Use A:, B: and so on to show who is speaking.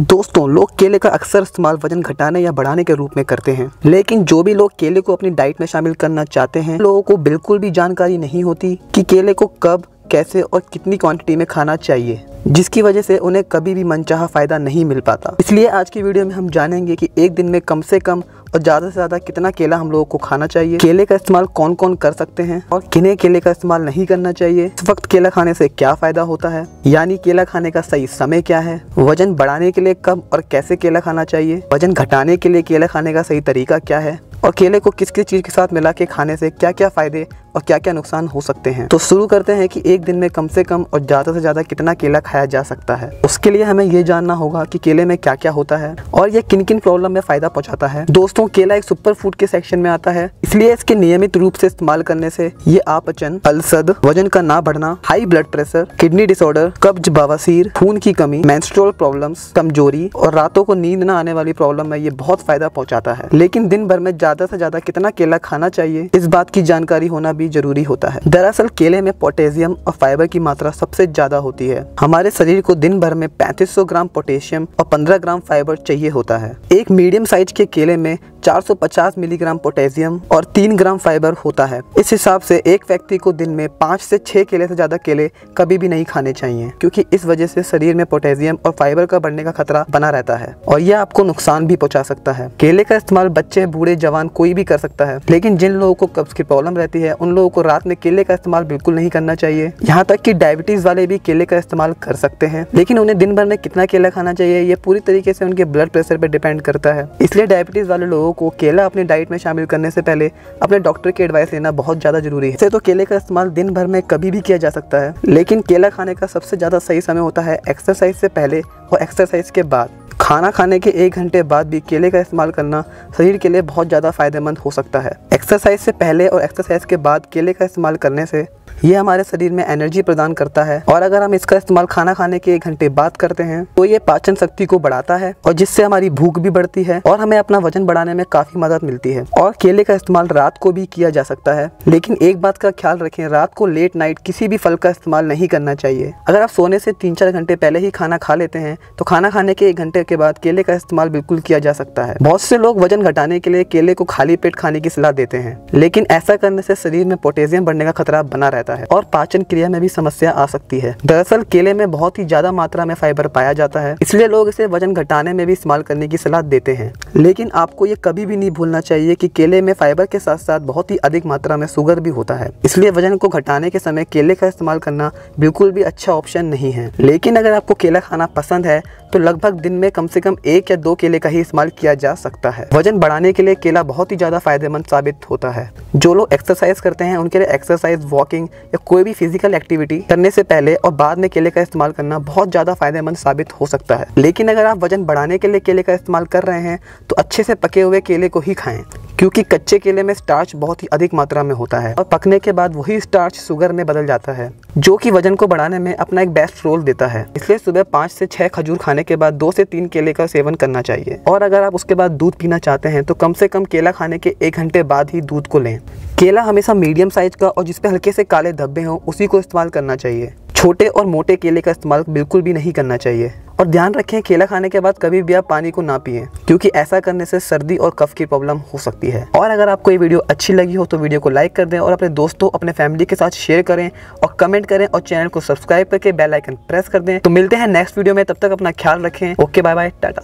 A: दोस्तों, लोग केले का अक्सर इस्तेमाल वज़न घटाने या बढ़ाने के रूप में करते हैं। लेकिन जो भी लोग केले को अपनी डाइट में शामिल करना चाहते हैं, लोगों को बिल्कुल भी जानकारी नहीं होती कि केले को कब, कैसे और कितनी क्वांटिटी में खाना चाहिए, जिसकी वजह से उन्हें कभी भी मनचाहा फ़ायदा नहीं मिल पाता। इसलिए आज की वीडियो में हम जानेंगे कि एक दिन में कम से कम और ज़्यादा से ज़्यादा कितना केला हम लोगों को खाना चाहिए, केले का इस्तेमाल कौन कौन कर सकते हैं और किन्हें केले का इस्तेमाल नहीं करना चाहिए, इस वक्त केला खाने से क्या फ़ायदा होता है? यानी केला खाने का सही समय क्या है? वज़न बढ़ाने के लिए कब और कैसे केला खाना चाहिए? वज़न घटाने के लिए केला खाने का सही तरीका क्या है? और केले को किस किस चीज़ के साथ मिला के खाने से क्या क्या फ़ायदे और क्या क्या नुकसान हो सकते हैं। तो शुरू करते हैं कि एक दिन में कम से कम और ज़्यादा से ज़्यादा कितना केला खाया जा सकता है। उसके लिए हमें ये जानना होगा कि केले में क्या क्या होता है और ये किन किन प्रॉब्लम में फ़ायदा पहुंचाता है। दोस्तों, केला एक सुपर फ़ूड के सेक्शन में आता है, इसलिए इसके नियमित रूप से इस्तेमाल करने से ये आपचन अल्सद, वज़न का ना बढ़ना high blood pressure kidney disorder कब्ज, बवासीर, खून की कमी मेंस्ट्रुअल प्रॉब्लम्स कमज़ोरी और रातों को नींद न आने वाली प्रॉब्लम में ये बहुत फ़ायदा पहुंचाता है। लेकिन दिन भर में ज़्यादा से ज़्यादा कितना केला खाना चाहिए, इस बात की जानकारी होना भी ज़रूरी होता है। दरअसल, केले में पोटेशियम और फाइबर की मात्रा सबसे ज़्यादा होती है। हमारे शरीर को दिन भर में 3500 ग्राम पोटेशियम और 15 ग्राम फाइबर चाहिए होता है। एक मीडियम साइज़ के केले में 450 मिलीग्राम पोटेशियम और 3 ग्राम फाइबर होता है। इस हिसाब से एक व्यक्ति को दिन में पाँच से छह केले से ज़्यादा केले कभी भी नहीं खाने चाहिए, क्योंकि इस वजह से शरीर में पोटेशियम और फाइबर का बढ़ने का खतरा बना रहता है और यह आपको नुकसान भी पहुँचा सकता है। केले का इस्तेमाल बच्चे, बूढ़े, जवान कोई भी कर सकता है, लेकिन जिन लोगों को कब्ज की प्रॉब्लम रहती है, उन लोगों को रात में केले का इस्तेमाल बिल्कुल नहीं करना चाहिए। यहाँ तक की डायबिटीज़ वाले भी केले का इस्तेमाल कर सकते हैं। लेकिन उन्हें दिन भर में कितना केला खाना चाहिए, ये पूरी तरीके से उनके ब्लड प्रेशर पर डिपेंड करता है। इसलिए डायबिटीज़ वाले लोगों को केला अपनी डाइट में शामिल करने से पहले अपने डॉक्टर की एडवाइस लेना बहुत ज़्यादा ज़रूरी है। तो केले का इस्तेमाल दिन भर में कभी भी किया जा सकता है। लेकिन केला खाने का सबसे ज़्यादा सही समय होता है एक्सरसाइज से पहले और एक्सरसाइज के बाद। खाना खाने के एक घंटे बाद भी केले का इस्तेमाल करना शरीर के लिए बहुत ज़्यादा फ़ायदेमंद हो सकता है। एक्सरसाइज से पहले और एक्सरसाइज के बाद केले का इस्तेमाल करने से ये हमारे शरीर में एनर्जी प्रदान करता है। और अगर हम इसका इस्तेमाल खाना खाने के एक घंटे बाद करते हैं तो ये पाचन शक्ति को बढ़ाता है और जिससे हमारी भूख भी बढ़ती है और हमें अपना वज़न बढ़ाने में काफ़ी मदद मिलती है। और केले का इस्तेमाल रात को भी किया जा सकता है, लेकिन एक बात का ख्याल रखें, रात को लेट नाइट किसी भी फल का इस्तेमाल नहीं करना चाहिए। अगर आप सोने से तीन चार घंटे पहले ही खाना खा लेते हैं तो खाना खाने के एक घंटे के बाद केले का इस्तेमाल बिल्कुल किया जा सकता है। बहुत से लोग वज़न घटाने के लिए केले को खाली पेट खाने की सलाह देते हैं, लेकिन ऐसा करने से शरीर में पोटेशियम बढ़ने का खतरा बना रहता है। और पाचन क्रिया में भी समस्या आ सकती है। दरअसल केले में बहुत ही ज़्यादा मात्रा में फाइबर पाया जाता है, इसलिए लोग इसे वज़न घटाने में भी इस्तेमाल करने की सलाह देते हैं। लेकिन आपको ये कभी भी नहीं भूलना चाहिए कि केले में फाइबर के साथ साथ बहुत ही अधिक मात्रा में शुगर भी होता है, इसलिए वज़न को घटाने के समय केले का इस्तेमाल करना बिल्कुल भी अच्छा ऑप्शन नहीं है। लेकिन अगर आपको केला खाना पसंद है तो लगभग दिन में कम से कम एक या दो केले का ही इस्तेमाल किया जा सकता है। वज़न बढ़ाने के लिए केला बहुत ही ज़्यादा फ़ायदेमंद साबित होता है। जो लोग एक्सरसाइज करते हैं, उनके लिए एक्सरसाइज वॉकिंग या कोई भी फ़िज़िकल एक्टिविटी करने से पहले और बाद में केले का इस्तेमाल करना बहुत ज़्यादा फ़ायदेमंद साबित हो सकता है। लेकिन अगर आप वज़न बढ़ाने के लिए केले का इस्तेमाल कर रहे हैं तो अच्छे से पके हुए केले को ही खाएँ। क्योंकि कच्चे केले में स्टार्च बहुत ही अधिक मात्रा में होता है और पकने के बाद वही स्टार्च शुगर में बदल जाता है, जो कि वज़न को बढ़ाने में अपना एक बेस्ट रोल देता है। इसलिए सुबह पाँच से छह खजूर खाने के बाद दो से तीन केले का सेवन करना चाहिए। और अगर आप उसके बाद दूध पीना चाहते हैं तो कम से कम केला खाने के एक घंटे बाद ही दूध को लें। केला हमेशा मीडियम साइज़ का और जिसपे हल्के से काले धब्बे हों, उसी को इस्तेमाल करना चाहिए। छोटे और मोटे केले का इस्तेमाल बिल्कुल भी नहीं करना चाहिए। और ध्यान रखें, केला खाने के बाद कभी भी आप पानी को ना पिए, क्योंकि ऐसा करने से सर्दी और कफ की प्रॉब्लम हो सकती है। और अगर आपको ये वीडियो अच्छी लगी हो तो वीडियो को लाइक कर दें और अपने दोस्तों, अपने फैमिली के साथ शेयर करें और कमेंट करें और चैनल को सब्सक्राइब करके बेल आइकन प्रेस कर दें। तो मिलते हैं नेक्स्ट वीडियो में, तब तक अपना ख्याल रखें। Okay bye bye tata.